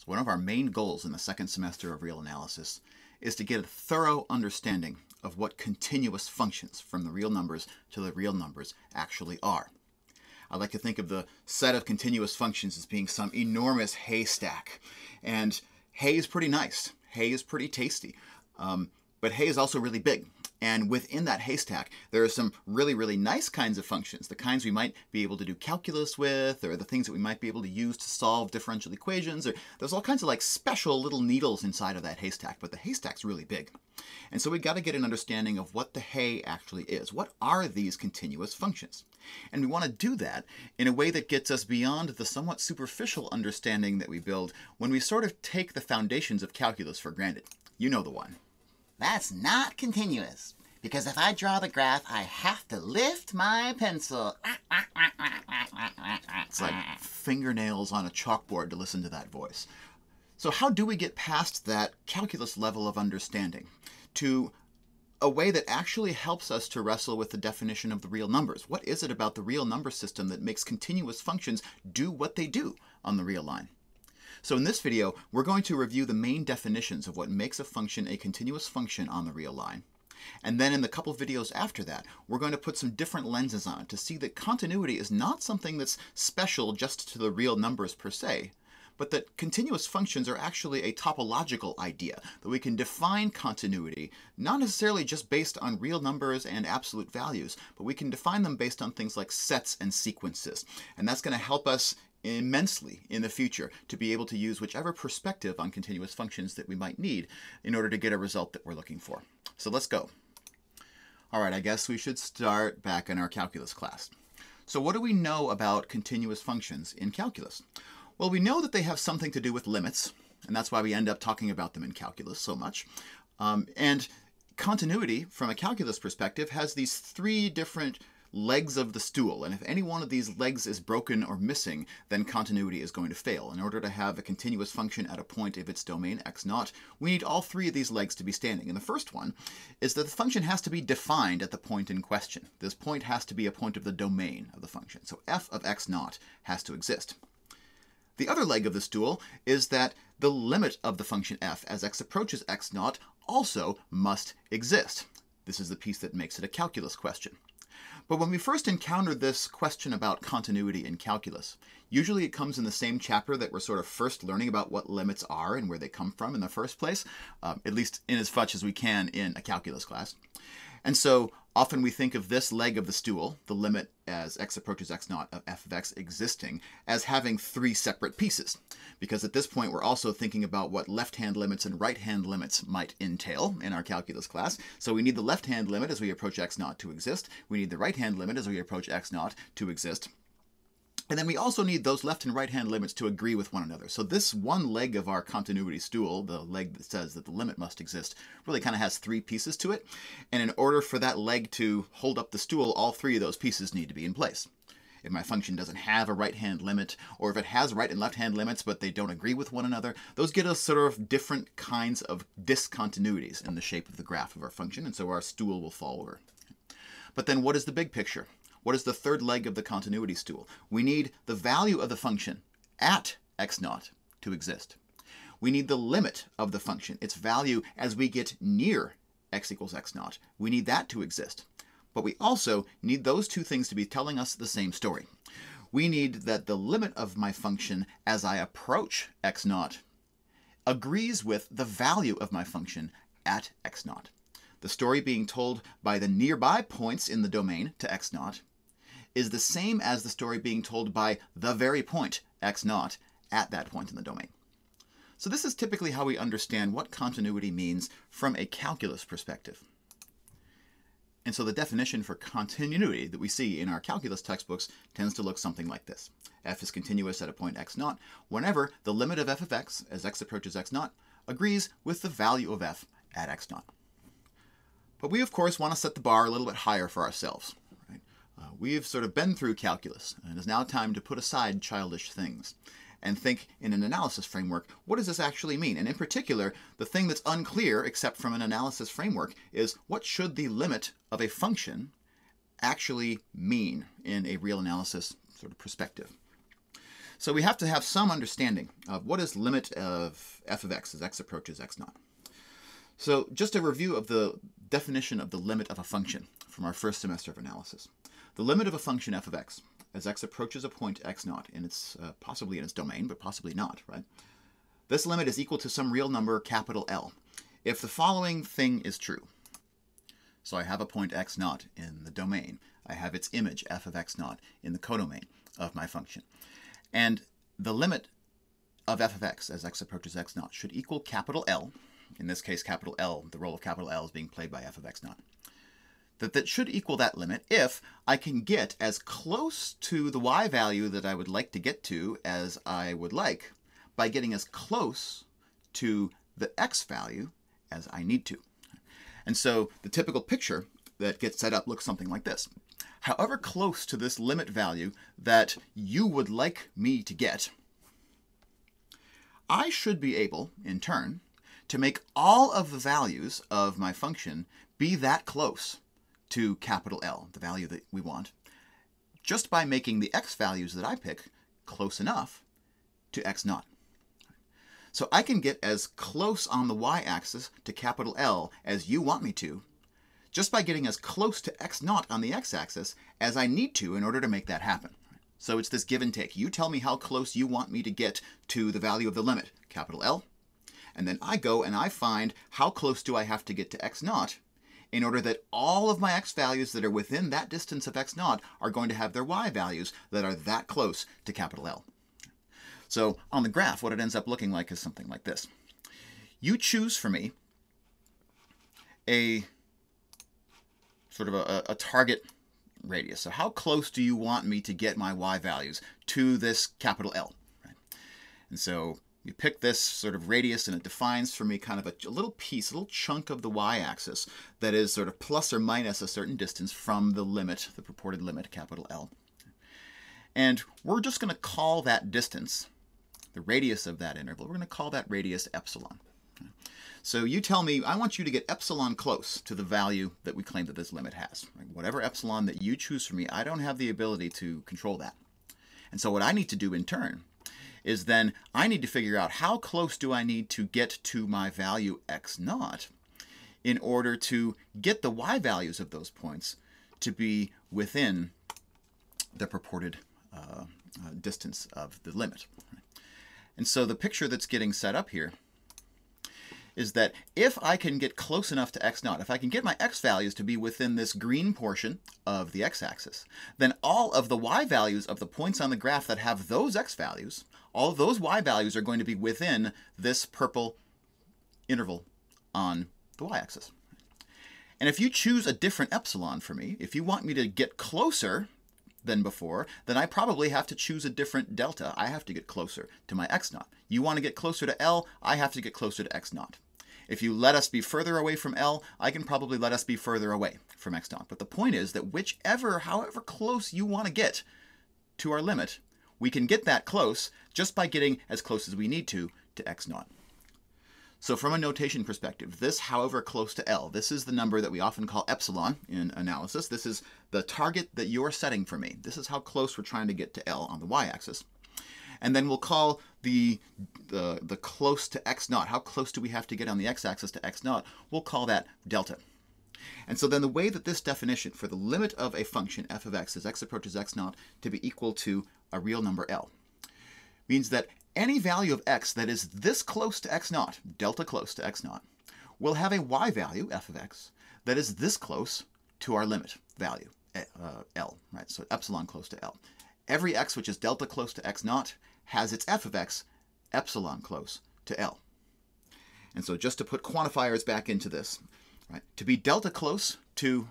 So one of our main goals in the second semester of real analysis is to get a thorough understanding of what continuous functions from the real numbers to the real numbers actually are. I like to think of the set of continuous functions as being some enormous haystack. And hay is pretty nice. Hay is pretty tasty. Um, but hay is also really big. And within that haystack, there are some really, really nice kinds of functions, the kinds we might be able to do calculus with, or the things that we might be able to use to solve differential equations, or there's all kinds of like special little needles inside of that haystack, but the haystack's really big. And so we've got to get an understanding of what the hay actually is. What are these continuous functions? And we want to do that in a way that gets us beyond the somewhat superficial understanding that we build when we sort of take the foundations of calculus for granted. You know the one. That's not continuous. Because if I draw the graph, I have to lift my pencil. It's like fingernails on a chalkboard to listen to that voice. So how do we get past that calculus level of understanding to a way that actually helps us to wrestle with the definition of the real numbers? What is it about the real number system that makes continuous functions do what they do on the real line? So in this video, we're going to review the main definitions of what makes a function a continuous function on the real line. And then in the couple videos after that, we're going to put some different lenses on it to see that continuity is not something that's special just to the real numbers per se, but that continuous functions are actually a topological idea, that we can define continuity not necessarily just based on real numbers and absolute values, but we can define them based on things like sets and sequences. And that's going to help us immensely in the future to be able to use whichever perspective on continuous functions that we might need in order to get a result that we're looking for. So let's go. All right, I guess we should start back in our calculus class. So what do we know about continuous functions in calculus? Well, we know that they have something to do with limits, and that's why we end up talking about them in calculus so much. Um, and continuity, from a calculus perspective, has these three different legs of the stool, and if any one of these legs is broken or missing, then continuity is going to fail. In order to have a continuous function at a point of its domain x naught, we need all three of these legs to be standing. And the first one is that the function has to be defined at the point in question. This point has to be a point of the domain of the function. So f of x naught has to exist. The other leg of the stool is that the limit of the function f as x approaches x naught also must exist. This is the piece that makes it a calculus question. But when we first encounter this question about continuity in calculus, usually it comes in the same chapter that we're sort of first learning about what limits are and where they come from in the first place, um, at least in as much as we can in a calculus class. And so often we think of this leg of the stool, the limit as x approaches x naught of f of x existing, as having three separate pieces. Because at this point we're also thinking about what left-hand limits and right-hand limits might entail in our calculus class. So we need the left-hand limit as we approach x naught to exist. We need the right-hand limit as we approach x naught to exist. And then we also need those left and right hand limits to agree with one another. So this one leg of our continuity stool, the leg that says that the limit must exist, really kind of has three pieces to it. And in order for that leg to hold up the stool, all three of those pieces need to be in place. If my function doesn't have a right hand limit, or if it has right and left hand limits but they don't agree with one another, those get us sort of different kinds of discontinuities in the shape of the graph of our function, and so our stool will fall over. But then what is the big picture? What is the third leg of the continuity stool? We need the value of the function at x naught to exist. We need the limit of the function, its value as we get near x equals x naught. We need that to exist. But we also need those two things to be telling us the same story. We need that the limit of my function as I approach x naught agrees with the value of my function at x naught. The story being told by the nearby points in the domain to x naught is the same as the story being told by the very point, x naught, at that point in the domain. So this is typically how we understand what continuity means from a calculus perspective. And so the definition for continuity that we see in our calculus textbooks tends to look something like this. f is continuous at a point x naught whenever the limit of f of x as x approaches x naught agrees with the value of f at x naught. But we of course want to set the bar a little bit higher for ourselves. Uh, we've sort of been through calculus, and it is now time to put aside childish things and think in an analysis framework, what does this actually mean? And in particular, the thing that's unclear, except from an analysis framework, is what should the limit of a function actually mean in a real analysis sort of perspective? So we have to have some understanding of what is limit of f of x as x approaches x naught. So just a review of the definition of the limit of a function from our first semester of analysis. The limit of a function f of x as x approaches a point x naught in its uh, possibly in its domain, but possibly not, right? This limit is equal to some real number capital L. If the following thing is true, so I have a point x naught in the domain, I have its image f of x naught in the codomain of my function, and the limit of f of x as x approaches x naught should equal capital L, in this case capital L, the role of capital L is being played by f of x naught, that that should equal that limit if I can get as close to the y value that I would like to get to as I would like by getting as close to the x value as I need to. And so the typical picture that gets set up looks something like this. However close to this limit value that you would like me to get, I should be able, in turn, to make all of the values of my function be that close to capital L, the value that we want, just by making the x values that I pick close enough to x naught. So I can get as close on the y-axis to capital L as you want me to, just by getting as close to x naught on the x-axis as I need to in order to make that happen. So it's this give and take. You tell me how close you want me to get to the value of the limit, capital L, and then I go and I find how close do I have to get to x naught in order that all of my x values that are within that distance of x naught are going to have their y values that are that close to capital L. So on the graph, what it ends up looking like is something like this. You choose for me a sort of a, a target radius. So how close do you want me to get my y values to this capital L? Right? And so you pick this sort of radius and it defines for me kind of a, a, little piece, a little chunk of the y-axis that is sort of plus or minus a certain distance from the limit, the purported limit, capital L. And we're just going to call that distance, the radius of that interval, we're going to call that radius epsilon. So you tell me, I want you to get epsilon close to the value that we claim that this limit has. Right? Whatever epsilon that you choose for me, I don't have the ability to control that. And so what I need to do in turn is then I need to figure out how close do I need to get to my value x naught in order to get the y values of those points to be within the purported uh, uh, distance of the limit. And so the picture that's getting set up here is that if I can get close enough to x naught, if I can get my x values to be within this green portion of the x-axis, then all of the y values of the points on the graph that have those x values, all those y values are going to be within this purple interval on the y-axis. And if you choose a different epsilon for me, if you want me to get closer than before, then I probably have to choose a different delta. I have to get closer to my x naught. You want to get closer to L, I have to get closer to x naught. If you let us be further away from L, I can probably let us be further away from x naught. But the point is that whichever, however close you want to get to our limit, we can get that close just by getting as close as we need to to x naught. So from a notation perspective, this, however close to L, this is the number that we often call epsilon in analysis. This is the target that you're setting for me. This is how close we're trying to get to L on the y-axis. And then we'll call the, the, the close to x naught, how close do we have to get on the x-axis to x naught, we'll call that delta. And so then the way that this definition for the limit of a function f of x as x approaches x naught to be equal to a real number L means that any value of x that is this close to x naught, delta close to x naught, will have a y value, f of x, that is this close to our limit value, eh, uh, L, right? So epsilon close to L. Every x which is delta close to x naught has its f of x epsilon close to L. And so just to put quantifiers back into this, right? To be delta close to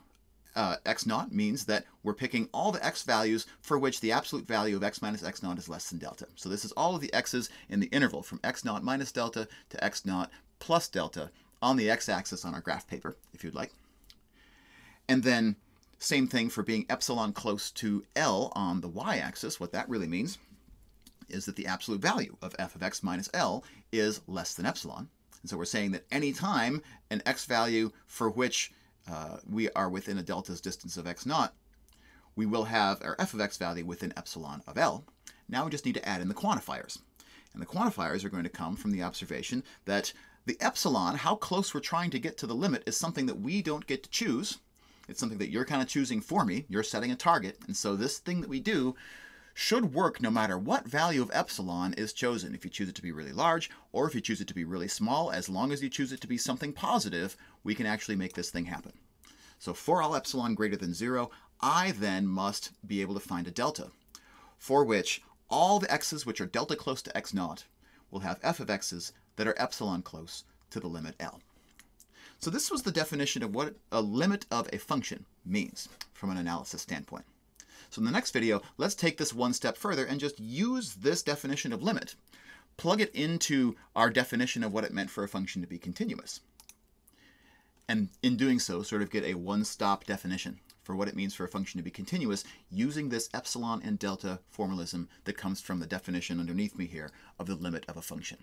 uh, x naught means that we're picking all the x values for which the absolute value of x minus x naught is less than delta. So this is all of the x's in the interval from x naught minus delta to x naught plus delta on the x-axis on our graph paper, if you'd like. And then same thing for being epsilon close to L on the y-axis. What that really means is that the absolute value of f of x minus L is less than epsilon. And so we're saying that any time an x value for which uh, we are within a delta's distance of x naught, we will have our f of x value within epsilon of L. Now we just need to add in the quantifiers. And the quantifiers are going to come from the observation that the epsilon, how close we're trying to get to the limit, is something that we don't get to choose. It's something that you're kind of choosing for me. You're setting a target. And so this thing that we do should work no matter what value of epsilon is chosen. If you choose it to be really large or if you choose it to be really small, as long as you choose it to be something positive, we can actually make this thing happen. So for all epsilon greater than zero, I then must be able to find a delta, for which all the x's which are delta close to x naught will have f of x's that are epsilon close to the limit L. So this was the definition of what a limit of a function means from an analysis standpoint. So in the next video, let's take this one step further and just use this definition of limit, plug it into our definition of what it meant for a function to be continuous. And in doing so, sort of get a one-stop definition for what it means for a function to be continuous using this epsilon and delta formalism that comes from the definition underneath me here of the limit of a function.